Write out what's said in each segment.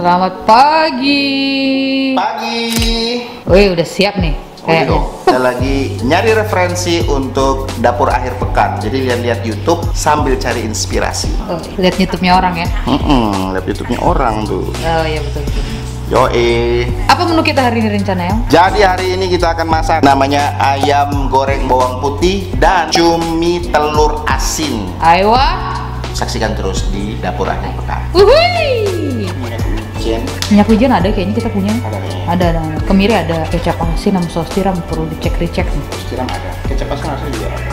Selamat pagi. Pagi. Wih, udah siap nih. Kayaknya. dong. Kita lagi nyari referensi untuk dapur akhir pekan. Jadi lihat-lihat YouTube sambil cari inspirasi. Oh, lihat YouTube-nya orang ya. Hmm, lihat YouTube-nya orang tuh. Oh iya betul betul. Yoi. Apa menu kita hari ini rencana ya? Jadi hari ini kita akan masak namanya ayam goreng bawang putih dan cumi telur asin. Ayo. Saksikan terus di dapur akhir pekan. Wuhui. Minyak wijen ada kayaknya kita punya. ada nih. Ada, ada. Kemiri ada kecap asin sama saus tiram perlu dicek dicek nih. Siram ada. Kecap asin harusnya juga ada.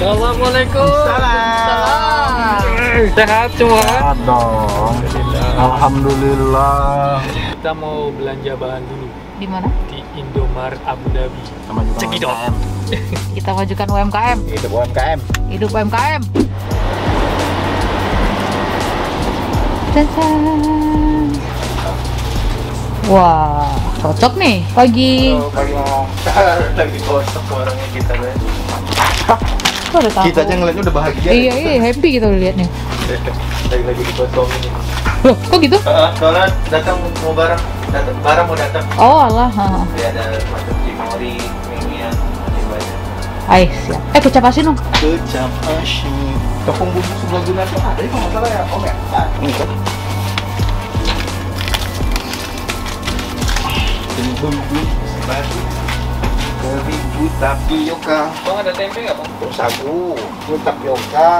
Assalamualaikum. Salam. Sehat semua. dong. Alhamdulillah. Kita mau belanja bahan dulu Di mana? di Indomaret Abu Dhabi. Sama juga Cekidot. Kita majukan UMKM. Itu UMKM. Hidup UMKM. Wah, cocok nih pagi. pagi mau. Lagi orangnya kita udah tahu? Kita aja ngeliatnya udah bahagia. Iya, iya, happy kita udah liatnya. Lagi lagi digosongin. Loh, kok gitu? soalnya datang mau barang, datang barang mau datang. Oh, alah. Jadi ada macam masih Ay, siap. Eh, kecap asin dong. Kecap asin. Tepung bumbu sebelah guna tuh ada ya kalau nggak salah ya, Om ya? Nah, ini kan. Ini bumbu baru keribu tapioka. Bang ada tempe nggak bang? Terus sagu, ini tapioka.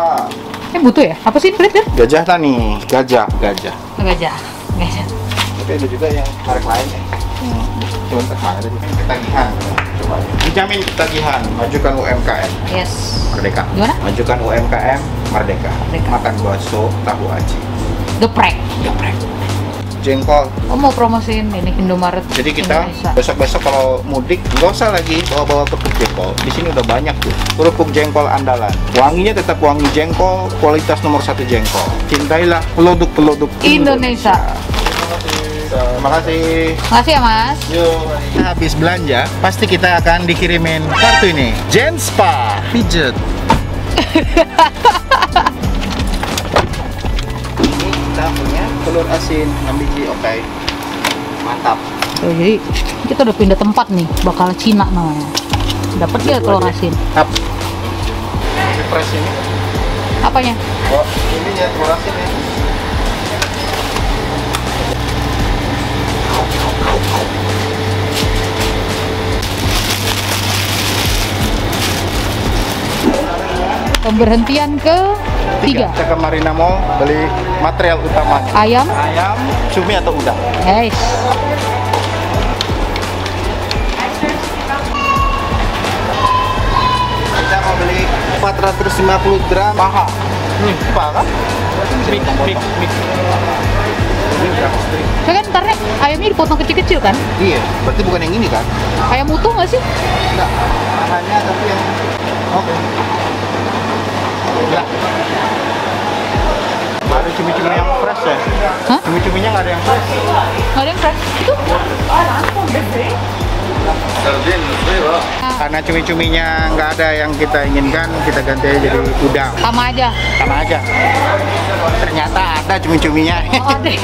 Eh, butuh ya? Apa sih? Lihat, lihat. Gajah tani, gajah, gajah. Gajah. Gajah. Tapi ada juga yang merek lain ya. Cuma terkena tadi ketagihan. Coba. Menjamin ketagihan, majukan UMKM. Yes. Merdeka. Gimana? Majukan UMKM Merdeka. Merdeka. Makan bakso tahu aci. Geprek. Geprek. Jengkol. Oh, mau promosiin ini Indomaret Jadi kita Indonesia. besok-besok kalau mudik nggak usah lagi bawa-bawa kerupuk jengkol. Di sini udah banyak tuh kerupuk jengkol andalan. Wanginya tetap wangi jengkol, kualitas nomor satu jengkol. Cintailah produk-produk Indonesia. Terima kasih. Makasih ya, Mas. Yuk. Habis belanja, pasti kita akan dikirimin kartu ini. Gen Spa Pijet. ini kita punya telur asin 6 biji, oke. Mantap. Tuh, jadi kita udah pindah tempat nih, bakal Cina namanya. Dapat dia telur asin. Tap. Ini fresh ini. Apanya? Oh, ini ya telur asin ya. Pemberhentian ke tiga. Kita ke Marina Mall beli material utamanya. Ayam, Ayam, cumi atau udang. guys. Kita mau beli 450 gram paha. Hmm, paha kan? Mix, mix, mix. Saya kan ntar nih, ayamnya dipotong kecil-kecil kan? Iya, berarti bukan yang ini kan? Ayam utuh nggak sih? Enggak. Pahanya tapi yang Oke. Enggak. Nggak ada cumi-cumi yang fresh ya? Hah? Cumi-cuminya nggak ada yang fresh. Nggak ada yang fresh? Itu? Karena cumi-cuminya nggak ada yang kita inginkan, kita ganti aja jadi udang. Sama aja. Sama aja. Ternyata ada cumi-cuminya. Oh, ada.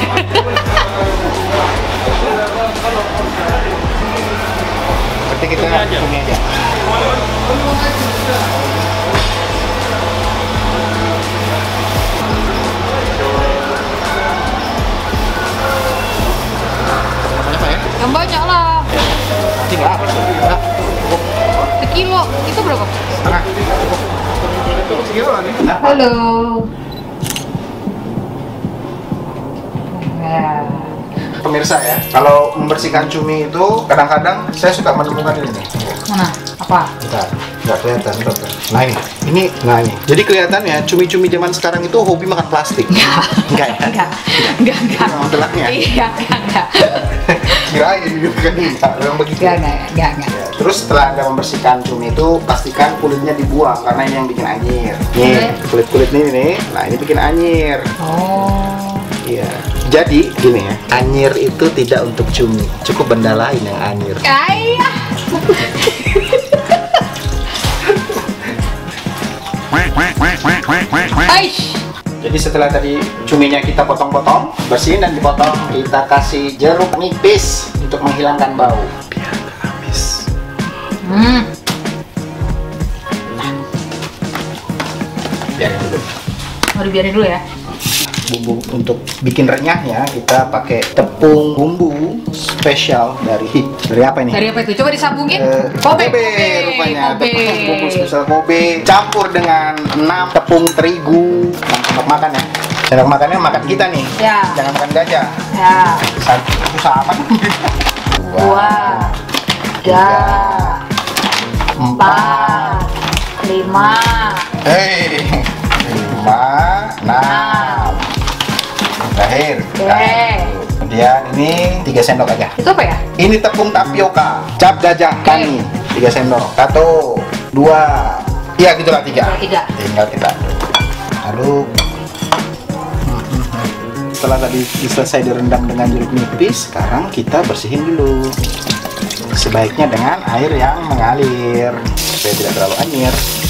Berarti kita cumi aja. Ya? yang banyak lah. Sekilo. Itu berapa? Setengah. Nih. Halo. Ya. Pemirsa ya, kalau membersihkan cumi itu kadang-kadang saya suka menemukan ini nih. Mana? Apa? Bentar, nggak kelihatan, bentar. Nah ini, ini, nah ini. Jadi kelihatannya cumi-cumi zaman sekarang itu hobi makan plastik. Enggak ya? Enggak. Enggak, enggak. Memang telaknya. Iya, enggak, enggak. Kirain gitu kan enggak, memang begitu. Enggak, enggak, enggak, enggak. Ya, Terus setelah anda membersihkan cumi itu pastikan kulitnya dibuang karena ini yang bikin anyir. Nih kulit kulit ini nih, nah ini bikin anyir. Oh. Iya. Jadi gini ya, anyir itu tidak untuk cumi, cukup benda lain yang anyir. Ayah. Aish. Jadi setelah tadi cuminya kita potong-potong, bersihin dan dipotong, kita kasih jeruk nipis untuk menghilangkan bau. Biar amis. Hmm. Biarin dulu. Mau dibiarin dulu ya. Bumbu untuk bikin renyahnya kita pakai tepung bumbu spesial dari dari apa ini? Dari apa itu? Coba disambungin. Eh, Kobe. rupanya Kobe. tepung bumbu spesial Kobe campur dengan 6 tepung terigu yang sendok makan ya sendok makannya makan kita nih Ya. jangan makan gajah Ya. satu sama Dua. Tiga. Empat. Lima. hei lima enam terakhir. Oke. kemudian ini 3 sendok aja. Itu apa ya? ini tepung tapioka cap gajah tani 3 sendok. Satu dua. Iya gitulah tiga. Tiga. tinggal kita aduk. Setelah tadi selesai direndam dengan jeruk nipis sekarang kita bersihin dulu. Sebaiknya dengan air yang mengalir supaya tidak terlalu anyir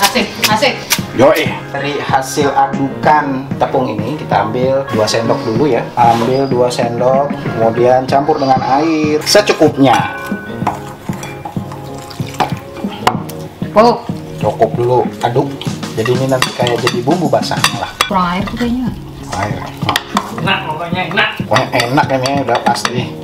Asik, asik. Yoi. Dari hasil adukan tepung ini kita ambil 2 sendok dulu ya. Ambil 2 sendok, kemudian campur dengan air secukupnya. Wow, Cukup dulu, aduk. Jadi ini nanti kayak jadi bumbu basah lah. kurang air tuh kayaknya. Air. Enak pokoknya enak. Pokoknya enak ini udah pasti.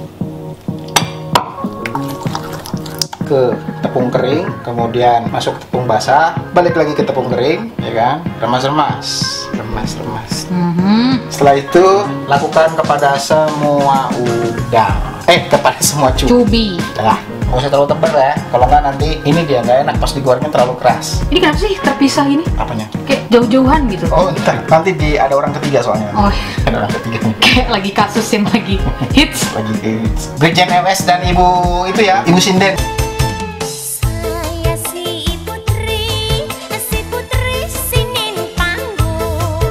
Ke tepung kering, kemudian masuk tepung basah, balik lagi ke tepung kering, ya kan? Remas-remas, remas-remas. Mhm. Setelah itu lakukan kepada semua udang. Eh, kepada semua cuy. Cubi. Nah, nggak usah terlalu tebal ya. Kalau nggak nanti ini dia nggak enak pas digorengnya terlalu keras. Ini kenapa sih terpisah ini? Apanya? Kayak jauh-jauhan gitu. Oh, entar nanti di ada orang ketiga soalnya. Oh, Ada orang ketiga kayak lagi kasus yang lagi hits. Lagi hits. Brigjen EWS dan Ibu itu ya, Ibu Sinden.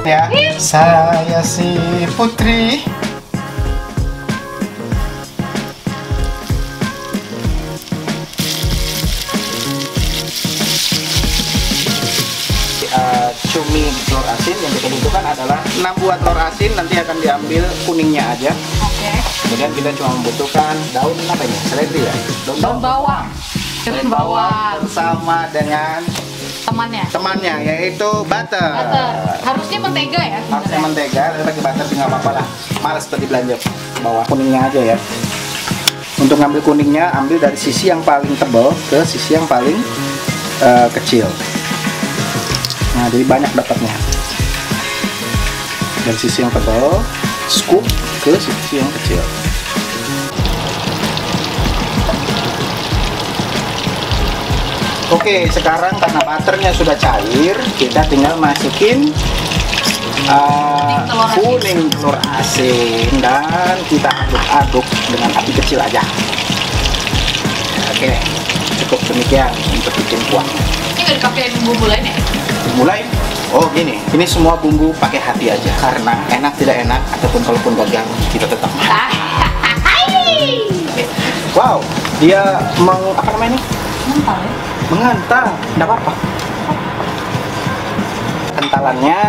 Ya, saya si Putri. Eh, cumi telur asin yang bikin itu kan adalah 6 buah telur asin nanti akan diambil kuningnya aja Oke. kemudian kita cuma membutuhkan daun apa ini seledri ya daun, Daun bawang. Daun bawang. bersama dengan Temannya. temannya yaitu butter, Butter. Harusnya mentega ya. harusnya mentega tapi pakai butter sih nggak apa-apa lah. Males tadi belanja bawa kuningnya aja ya. Untuk ngambil kuningnya ambil dari sisi yang paling tebal ke sisi yang paling eh, kecil. Nah jadi banyak dapatnya. Dari sisi yang tebal scoop ke sisi yang kecil Oke, sekarang karena butternya sudah cair, kita tinggal masukin uh, Kuning telur asin. dan kita aduk-aduk dengan api kecil aja. Oke, cukup demikian untuk bikin kuah. Ini nggak dipakai bumbu lain ya? Mulai. Oh gini, ini semua bumbu pakai hati aja karena enak tidak enak ataupun kalaupun gagal kita tetap. Wow, dia meng apa namanya ini? Mental ya? mengantar tidak apa-apa kentalannya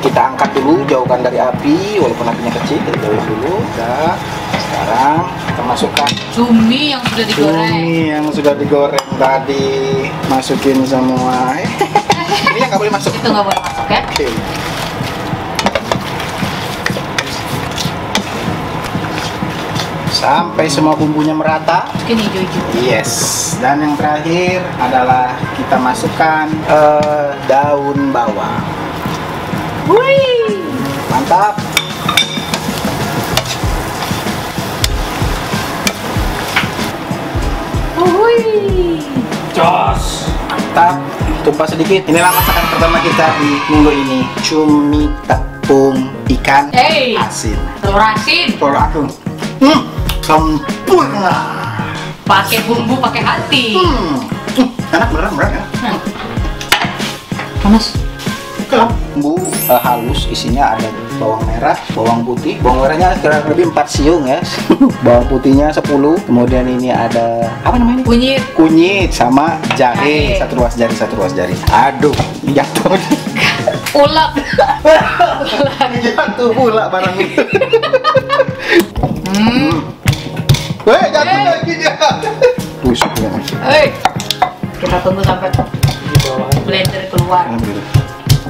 kita angkat dulu jauhkan dari api walaupun apinya kecil kita jauhin dulu udah sekarang kita masukkan Cumi yang sudah digoreng. cumi yang sudah digoreng tadi masukin semua ini yang nggak boleh masuk Itu nggak boleh masuk ya? Oke. Sampai semua bumbunya merata Ini hijau-hijau. Yes, dan yang terakhir adalah kita masukkan eh, daun bawang. Wih. Mantap. Wih. Jos. Mantap. Tumpah sedikit. Inilah masakan pertama kita di minggu ini. Cumi tepung ikan Hey. asin. Telur asin. Kalau aku, hmm, sempurna. Pakai bumbu, pakai hati. Hmm, hmm, enak beneran beneran ya. Panas. Oke lah. Bumbu eh, halus isinya ada bawang merah bawang putih bawang merahnya kurang lebih 4 siung ya bawang putihnya 10 kemudian ini ada apa namanya ini? Kunyit. kunyit sama jahe satu ruas jari satu ruas jari aduh ini jatuh Ulek. jatuh pula barang itu Hmm. Weh, jatuh Eh. lagi dia busuk ya Hei. Kita tunggu sampai blender keluar. Ambil.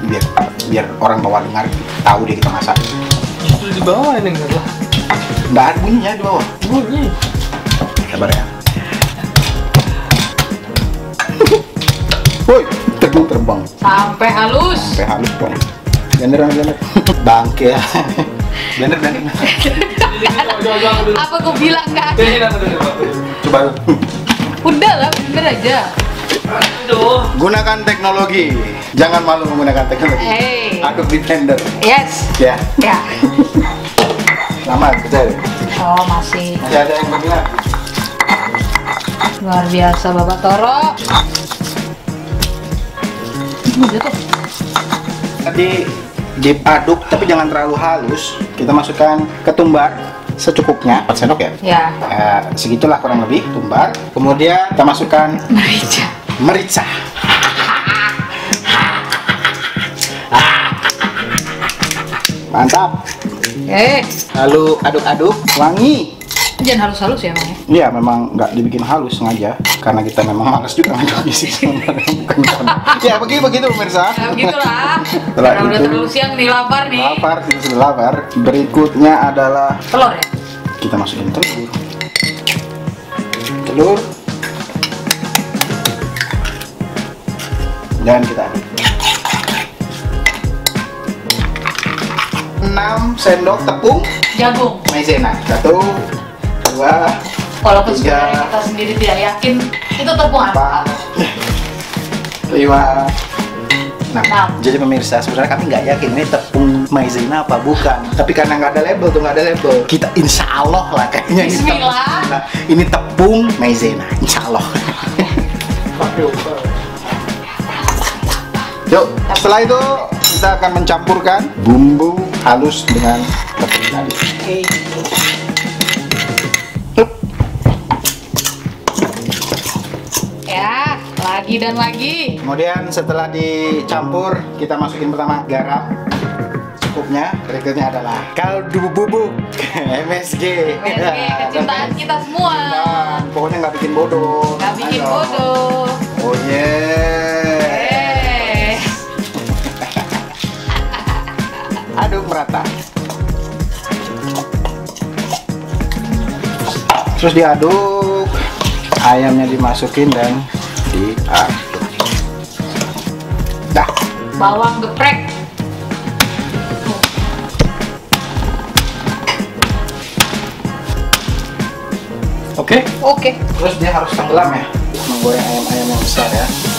biar biar orang bawah dengar tahu deh kita masak Justru di bawah ini enggak lah. nggak ada bunyinya di bawah Bunyi. sabar ya woi terbang terbang Sampai halus. sampai halus dong blender blender bangke ya aku dulu. Apa gue bilang nggak? Coba Udah lah, blender aja. Aduh. gunakan teknologi jangan malu menggunakan teknologi Hey. aduk di blender Yes. ya Ya. lama kecil Oh masih masih ada yang berminat luar biasa Bapak Toro. Tadi diaduk tapi jangan terlalu halus. Kita masukkan ketumbar secukupnya, 4 sendok ya. Ya. Eh, segitulah kurang lebih tumbar. Kemudian kita masukkan Merica. merica. Mantap. Eh, Lalu aduk-aduk, wangi. jangan halus-halus ya, Bang. ya? Iya, memang nggak dibikin halus sengaja karena kita memang malas juga ngaduknya sih sebenarnya. Bukan karena- Ya begitu begitu pemirsa. Ya begitulah. Setelah Karena udah terlalu siang nih, lapar nih. Lapar, kita sudah lapar. Berikutnya adalah Telur ya? kita masukin telur telur dan kita aduk 6 sendok tepung Jagung. maizena satu dua Walaupun Tiga. sebenarnya kita sendiri tidak yakin itu tepung apa. lima enam Enam. jadi pemirsa sebenarnya kami nggak yakin ini tepung maizena apa bukan tapi karena nggak ada label tuh nggak ada label kita insya Allah lah kayaknya ini tepung-. Nah, ini tepung maizena insya Allah. Yuk, setelah itu kita akan mencampurkan bumbu halus dengan tepung tadi. Hup. Lagi dan lagi. Kemudian setelah dicampur, kita masukin pertama garam cukupnya. Berikutnya adalah kaldu bubuk MSG. MSG, Ya, kecintaan kita semua. Nah, pokoknya nggak bikin bodoh. Gak bikin Ayo. bodoh. Oh yeah. Eh, aduk merata terus diaduk ayamnya dimasukin dan diaduk dah bawang geprek. Oke. Oke. terus dia harus tenggelam ya menggoreng ayam-ayam yang besar ya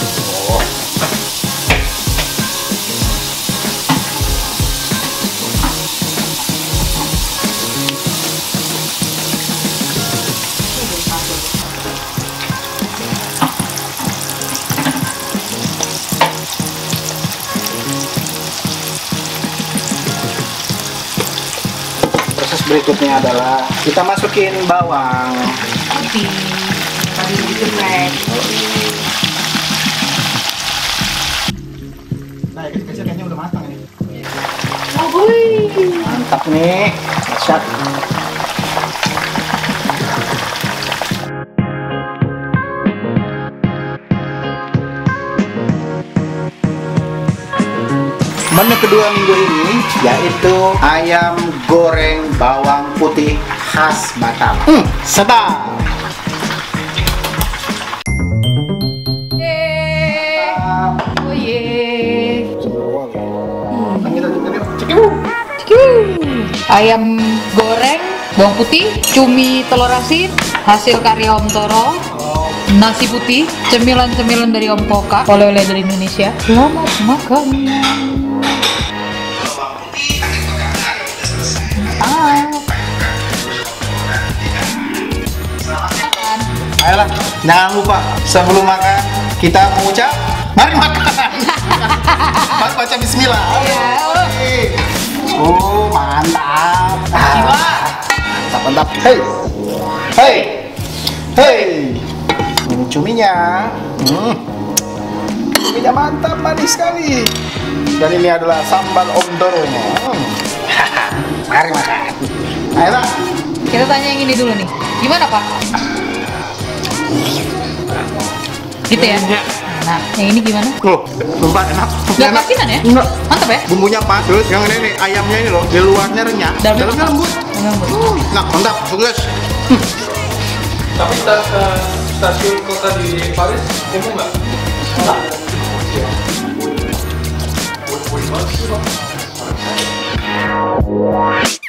berikutnya adalah kita masukin bawang Putih. Tadi digeprek. nah kecil kayaknya udah matang ini Oh, hui. mantap nih dahsyat Menu kedua minggu ini yaitu ayam goreng bawang putih khas Batam. Hmm, sedap. Ayam goreng, bawang putih, cumi telur asin, hasil karya Om Toro, nasi putih, cemilan-cemilan dari Om Poka, oleh-oleh dari Indonesia. Selamat makan. Ayolah, jangan lupa sebelum makan kita mengucap mari makan. Bye baca Bismillah. Iya. Oh, mantap. Jiwa. Mantap, mantap. Hei, hei, hei. Ini cuminya. Hmm. Cuminya mantap, manis sekali. Dan ini adalah sambal omdoronya. Hmm. Mari makan. Ayo, Nak. Kita tanya yang ini dulu nih. Gimana Pak? Gitu ya? Nah, yang ini gimana? Oh, sumpah enak. Gak Enak. kasinan ya? Enggak. Mantap ya? Bumbunya pas, terus yang ini nih, ayamnya ini loh, di luarnya renyah, Dalamnya lembut. Lembut. Hmm, Nah, mantap, sukses. Tapi sta- eh, stasiun kota di Paris umum nggak? Enggak. Hãy